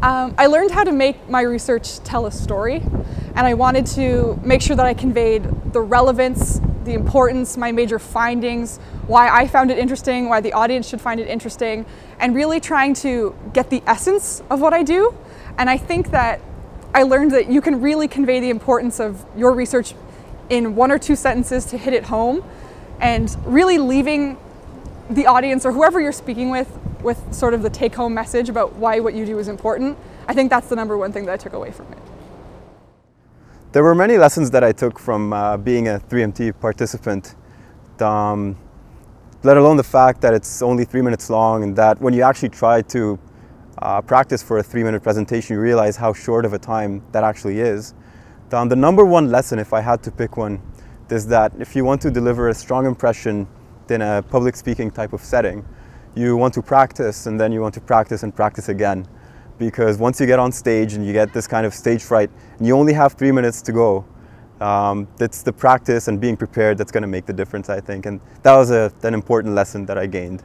Um, I learned how to make my research tell a story, and I wanted to make sure that I conveyed the relevance, the importance, my major findings, why I found it interesting, why the audience should find it interesting, and really trying to get the essence of what I do. And I think that I learned that you can really convey the importance of your research in one or two sentences to hit it home and really leaving the audience or whoever you're speaking with with sort of the take home message about why what you do is important. I think that's the number one thing that I took away from it. There were many lessons that I took from uh, being a 3MT participant, um, let alone the fact that it's only three minutes long and that when you actually try to uh, practice for a three minute presentation, you realize how short of a time that actually is. Um, the number one lesson, if I had to pick one, is that if you want to deliver a strong impression in a public speaking type of setting, you want to practice and then you want to practice and practice again. Because once you get on stage and you get this kind of stage fright and you only have three minutes to go, um, it's the practice and being prepared that's going to make the difference, I think. And that was a, an important lesson that I gained.